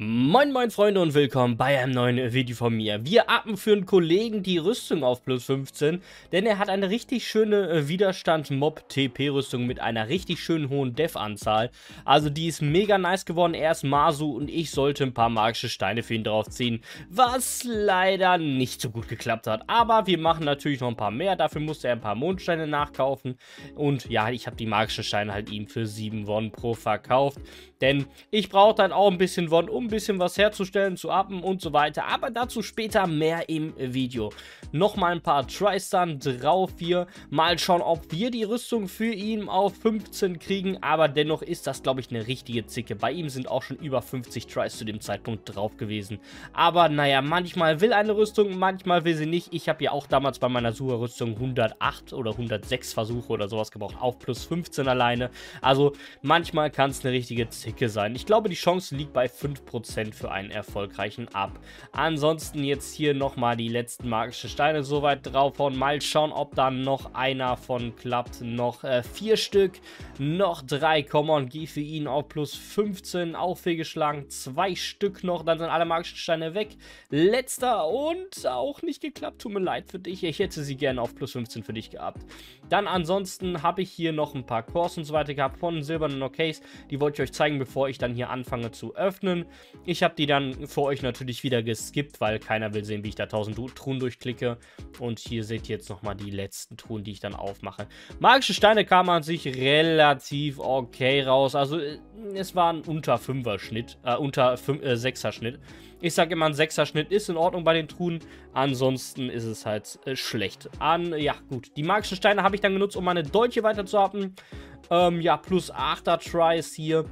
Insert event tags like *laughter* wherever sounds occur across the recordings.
Moin moin Freunde und willkommen bei einem neuen Video von mir. Wir appen für einen Kollegen die Rüstung auf plus 15, denn er hat eine richtig schöne äh, Widerstand-Mob-TP-Rüstung mit einer richtig schönen hohen Def-Anzahl. Also die ist mega nice geworden, er ist Masu und ich sollte ein paar magische Steine für ihn draufziehen, was leider nicht so gut geklappt hat. Aber wir machen natürlich noch ein paar mehr, dafür musste er ein paar Mondsteine nachkaufen und ja, ich habe die magischen Steine halt ihm für 7 Won pro verkauft, denn ich brauche dann auch ein bisschen Won, um ein bisschen was herzustellen, zu appen und so weiter. Aber dazu später mehr im Video. Nochmal ein paar Tries dann drauf hier. Mal schauen, ob wir die Rüstung für ihn auf 15 kriegen. Aber dennoch ist das, glaube ich, eine richtige Zicke. Bei ihm sind auch schon über 50 Tries zu dem Zeitpunkt drauf gewesen. Aber naja, manchmal will eine Rüstung, manchmal will sie nicht. Ich habe ja auch damals bei meiner Sucher-Rüstung 108 oder 106 Versuche oder sowas gebraucht. Auf plus 15 alleine. Also manchmal kann es eine richtige Zicke sein. Ich glaube, die Chance liegt bei 5%. 100% für einen erfolgreichen Up. Ansonsten jetzt hier nochmal die letzten magischen Steine soweit draufhauen. Mal schauen, ob da noch einer von klappt. Noch äh, vier Stück, noch drei. Come on, geh für ihn auf plus 15 auch fehlgeschlagen. Zwei Stück noch, dann sind alle magischen Steine weg. Letzter und auch nicht geklappt. Tut mir leid für dich. Ich hätte sie gerne auf plus 15 für dich gehabt. Dann ansonsten habe ich hier noch ein paar Cores und so weiter gehabt von silbernen Okays. Die wollte ich euch zeigen, bevor ich dann hier anfange zu öffnen. Ich habe die dann für euch natürlich wieder geskippt, weil keiner will sehen, wie ich da 1000 Truhen durchklicke. Und hier seht ihr jetzt nochmal die letzten Truhen, die ich dann aufmache. Magische Steine kamen an sich relativ okay raus. Also äh, es war ein unter 5er Schnitt, äh, unter 5, äh, 6er Schnitt. Ich sage immer, ein 6er Schnitt ist in Ordnung bei den Truhen. Ansonsten ist es halt äh, schlecht. An, ja gut, die magischen Steine habe ich dann genutzt, um meine Dolche weiter zu haben. Ähm, ja, plus 8er Tries hier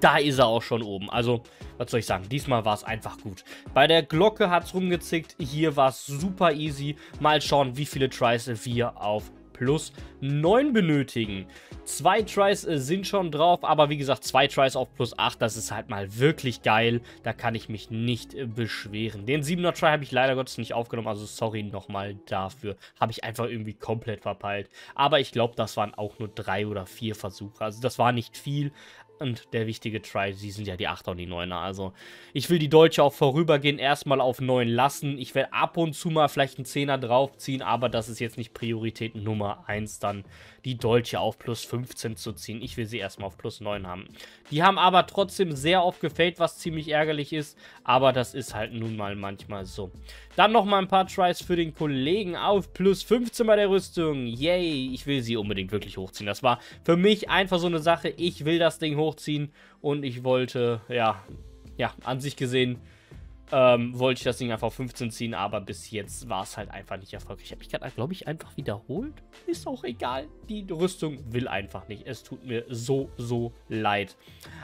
da ist er auch schon oben. Also, was soll ich sagen? Diesmal war es einfach gut. Bei der Glocke hat es rumgezickt. Hier war es super easy. Mal schauen, wie viele Tries wir auf plus 9 benötigen. Zwei Tries äh, sind schon drauf, aber wie gesagt, zwei Tries auf plus 8, das ist halt mal wirklich geil. Da kann ich mich nicht äh, beschweren. Den 7er Try habe ich leider Gottes nicht aufgenommen, also sorry nochmal dafür. Habe ich einfach irgendwie komplett verpeilt. Aber ich glaube, das waren auch nur drei oder vier Versuche. Also das war nicht viel, und der wichtige Try, sie sind ja die 8er und die 9er. Also ich will die Deutsche auch vorübergehend erstmal auf 9 lassen. Ich werde ab und zu mal vielleicht einen 10er draufziehen, aber das ist jetzt nicht Priorität Nummer 1, dann die Deutsche auf plus 15 zu ziehen. Ich will sie erstmal auf plus 9 haben. Die haben aber trotzdem sehr oft gefällt, was ziemlich ärgerlich ist. Aber das ist halt nun mal manchmal so. Dann nochmal ein paar Tries für den Kollegen auf plus 15 bei der Rüstung. Yay, ich will sie unbedingt wirklich hochziehen. Das war für mich einfach so eine Sache. Ich will das Ding hochziehen und ich wollte, ja, ja, an sich gesehen ähm, wollte ich das Ding einfach auf 15 ziehen, aber bis jetzt war es halt einfach nicht erfolgreich. Ich habe mich gerade, glaube ich, einfach wiederholt. Ist auch egal. Die Rüstung will einfach nicht. Es tut mir so, so leid.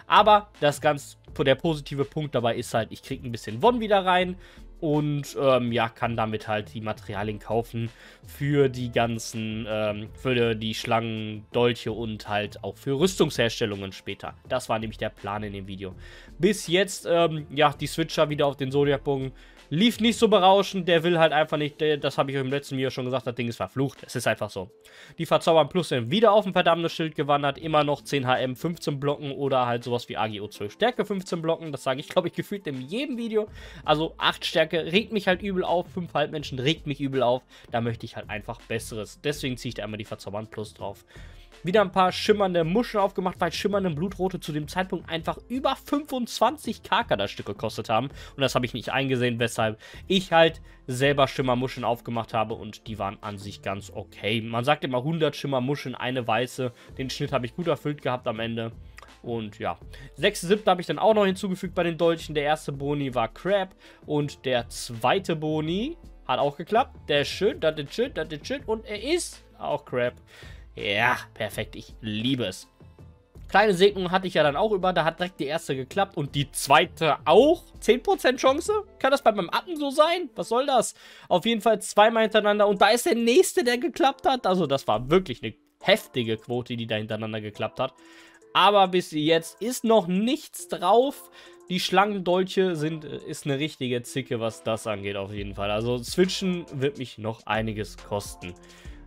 Aber das ganz, der positive Punkt dabei ist halt, ich kriege ein bisschen Won wieder rein und ähm, ja, kann damit halt die Materialien kaufen für die ganzen, ähm, für die Schlangen, Dolche und halt auch für Rüstungsherstellungen später. Das war nämlich der Plan in dem Video. Bis jetzt, ähm, ja, die Switcher wieder auf den Zodiac-Bogen Lief nicht so berauschend, der will halt einfach nicht, das habe ich euch im letzten Video schon gesagt, das Ding ist verflucht. Es ist einfach so. Die Verzaubern Plus sind wieder auf ein verdammtes Schild gewandert, immer noch 10 HM, 15 Blocken oder halt sowas wie AGO 12 Stärke, 15 Blocken. Das sage ich, *laughs* glaube ich, gefühlt in jedem Video. Also 8 Stärke regt mich halt übel auf, 5 Halbmenschen regt mich übel auf. Da möchte ich halt einfach Besseres. Deswegen ziehe ich da einmal die Verzaubern Plus drauf wieder ein paar schimmernde Muscheln aufgemacht, weil schimmernde Blutrote zu dem Zeitpunkt einfach über 25 Kaka das Stück gekostet haben. Und das habe ich nicht eingesehen, weshalb ich halt selber Schimmermuscheln aufgemacht habe und die waren an sich ganz okay. Man sagt immer 100 Schimmermuscheln, eine weiße. Den Schnitt habe ich gut erfüllt gehabt am Ende. Und ja, 6.7. habe ich dann auch noch hinzugefügt bei den Deutschen. Der erste Boni war Crab und der zweite Boni hat auch geklappt. Der ist schön, das ist schön, das ist schön und er ist auch Crab. Ja, perfekt. Ich liebe es. Kleine Segnung hatte ich ja dann auch über. Da hat direkt die erste geklappt und die zweite auch. 10% Chance? Kann das bei meinem Atten so sein? Was soll das? Auf jeden Fall zweimal hintereinander. Und da ist der nächste, der geklappt hat. Also das war wirklich eine heftige Quote, die da hintereinander geklappt hat. Aber bis jetzt ist noch nichts drauf. Die Schlangendolche sind, äh, ist eine richtige Zicke, was das angeht auf jeden Fall. Also switchen wird mich noch einiges kosten.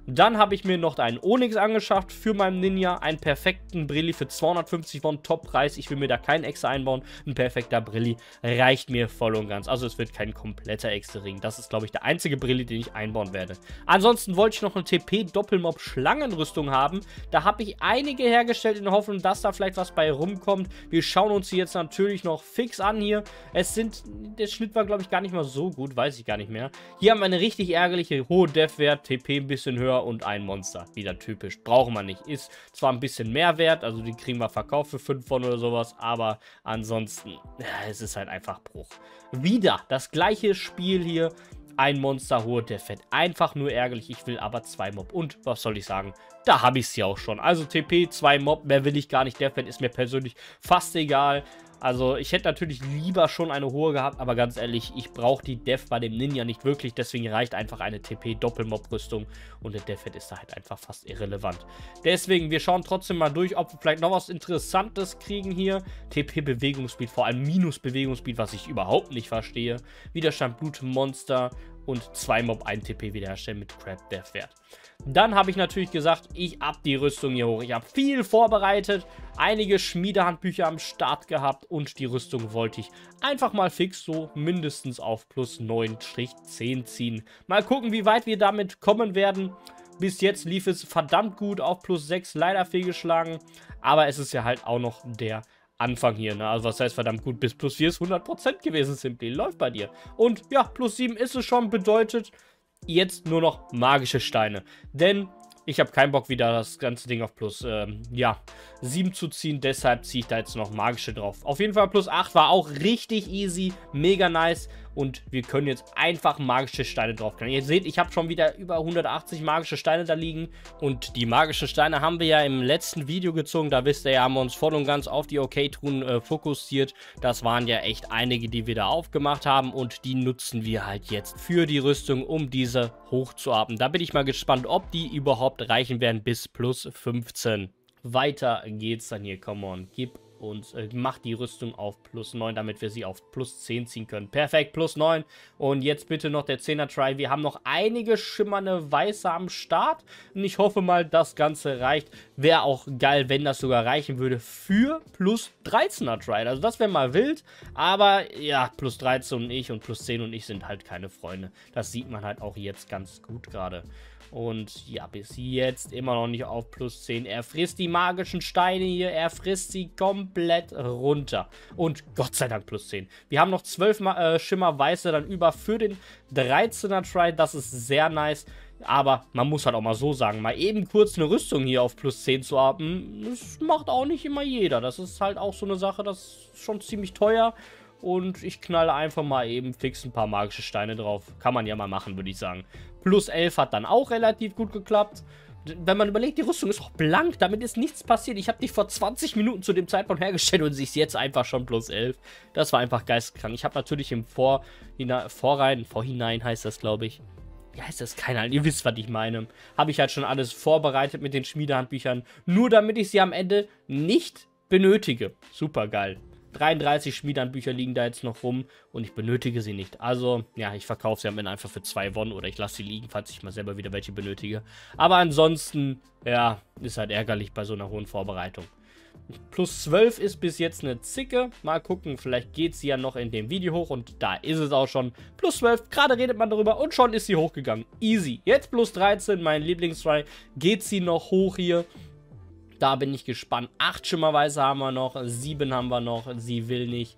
Dann habe ich mir noch einen Onyx angeschafft für meinen Ninja. Einen perfekten Brilli für 250 Won, Top-Preis. Ich will mir da keinen extra einbauen. Ein perfekter Brilli reicht mir voll und ganz. Also es wird kein kompletter extra Ring. Das ist, glaube ich, der einzige Brilli, den ich einbauen werde. Ansonsten wollte ich noch eine TP-Doppelmob-Schlangenrüstung haben. Da habe ich einige hergestellt in der Hoffnung, dass da vielleicht was bei rumkommt. Wir schauen uns die jetzt natürlich noch fix an hier. Es sind, der Schnitt war, glaube ich, gar nicht mal so gut. Weiß ich gar nicht mehr. Hier haben wir eine richtig ärgerliche hohe Def-Wert. TP ein bisschen höher höher und ein Monster. Wieder typisch. Brauchen wir nicht. Ist zwar ein bisschen mehr wert, also die kriegen wir verkauft für 5 von oder sowas, aber ansonsten, ja, es ist halt einfach Bruch. Wieder das gleiche Spiel hier. Ein Monster, hohe der Fett. Einfach nur ärgerlich. Ich will aber zwei Mob. Und was soll ich sagen? Da habe ich ja auch schon. Also TP, zwei Mob. Mehr will ich gar nicht. Der Fett ist mir persönlich fast egal. Also ich hätte natürlich lieber schon eine hohe gehabt, aber ganz ehrlich, ich brauche die Def bei dem Ninja nicht wirklich, deswegen reicht einfach eine TP-Doppelmob-Rüstung und der Def ist da halt einfach fast irrelevant. Deswegen, wir schauen trotzdem mal durch, ob wir vielleicht noch was Interessantes kriegen hier. TP-Bewegungsspeed, vor allem Minus-Bewegungsspeed, was ich überhaupt nicht verstehe. Widerstand Blutmonster und 2 Mob 1 TP wiederherstellen mit Crab Death Wert. Dann habe ich natürlich gesagt, ich ab die Rüstung hier hoch. Ich habe viel vorbereitet, einige Schmiedehandbücher am Start gehabt und die Rüstung wollte ich einfach mal fix so mindestens auf plus 9-10 ziehen. Mal gucken, wie weit wir damit kommen werden. Bis jetzt lief es verdammt gut auf plus 6, leider fehlgeschlagen. Aber es ist ja halt auch noch der Anfang hier, ne? Also was heißt verdammt gut, bis plus 4 ist 100% gewesen, Simply. Läuft bei dir. Und ja, plus 7 ist es schon, bedeutet jetzt nur noch magische Steine. Denn ich habe keinen Bock, wieder das ganze Ding auf plus, ähm, ja, 7 zu ziehen. Deshalb ziehe ich da jetzt noch magische drauf. Auf jeden Fall plus 8 war auch richtig easy, mega nice. Und wir können jetzt einfach magische Steine draufknallen. Ihr seht, ich habe schon wieder über 180 magische Steine da liegen. Und die magischen Steine haben wir ja im letzten Video gezogen. Da wisst ihr ja, haben wir uns voll und ganz auf die OK-Truhen äh, fokussiert. Das waren ja echt einige, die wir da aufgemacht haben. Und die nutzen wir halt jetzt für die Rüstung, um diese hochzuhaben. Da bin ich mal gespannt, ob die überhaupt reichen werden bis plus 15. Weiter geht's dann hier. Come on, gib und äh, macht die Rüstung auf plus 9, damit wir sie auf plus 10 ziehen können. Perfekt, plus 9. Und jetzt bitte noch der 10er Try. Wir haben noch einige schimmernde Weiße am Start. Und ich hoffe mal, das Ganze reicht. Wäre auch geil, wenn das sogar reichen würde für plus 13er Try. Also das wäre mal wild. Aber ja, plus 13 und ich und plus 10 und ich sind halt keine Freunde. Das sieht man halt auch jetzt ganz gut gerade. Und ja, bis jetzt immer noch nicht auf plus 10. Er frisst die magischen Steine hier. Er frisst sie komplett runter. Und Gott sei Dank plus 10. Wir haben noch 12 äh, Schimmer Weiße dann über für den 13er Try. Das ist sehr nice. Aber man muss halt auch mal so sagen, mal eben kurz eine Rüstung hier auf plus 10 zu haben, das macht auch nicht immer jeder. Das ist halt auch so eine Sache, das ist schon ziemlich teuer. Und ich knalle einfach mal eben fix ein paar magische Steine drauf. Kann man ja mal machen, würde ich sagen. Plus 11 hat dann auch relativ gut geklappt. Wenn man überlegt, die Rüstung ist auch blank, damit ist nichts passiert. Ich habe die vor 20 Minuten zu dem Zeitpunkt hergestellt und sie ist jetzt einfach schon plus 11. Das war einfach geistkrank. Ich habe natürlich im Vor Vorrein, Vorhinein heißt das, glaube ich. Wie heißt das? Keine Ahnung. Ihr wisst, was ich meine. Habe ich halt schon alles vorbereitet mit den Schmiedehandbüchern. Nur damit ich sie am Ende nicht benötige. Super geil. 33 Schmiedanbücher liegen da jetzt noch rum und ich benötige sie nicht. Also, ja, ich verkaufe sie am Ende einfach für 2 Won oder ich lasse sie liegen, falls ich mal selber wieder welche benötige. Aber ansonsten, ja, ist halt ärgerlich bei so einer hohen Vorbereitung. Plus 12 ist bis jetzt eine Zicke. Mal gucken, vielleicht geht sie ja noch in dem Video hoch und da ist es auch schon. Plus 12, gerade redet man darüber und schon ist sie hochgegangen. Easy. Jetzt plus 13, mein Lieblingstry. Geht sie noch hoch hier? Da bin ich gespannt. Acht Schimmerweise haben wir noch. Sieben haben wir noch. Sie will nicht.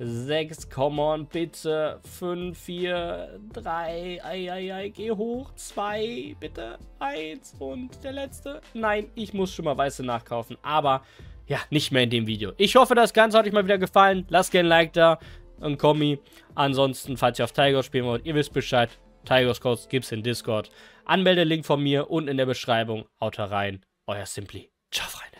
Sechs, come on, bitte. Fünf, vier, drei. Ei, ei, ei, geh hoch. Zwei, bitte. Eins und der letzte. Nein, ich muss Schimmerweise nachkaufen. Aber ja, nicht mehr in dem Video. Ich hoffe, das Ganze hat euch mal wieder gefallen. Lasst gerne ein Like da, ein Kommi. Ansonsten, falls ihr auf Tiger spielen wollt, ihr wisst Bescheid. Tigers Codes gibt's in Discord. Anmeldelink von mir unten in der Beschreibung. Haut rein. Euer Simply. Ciao, Freunde.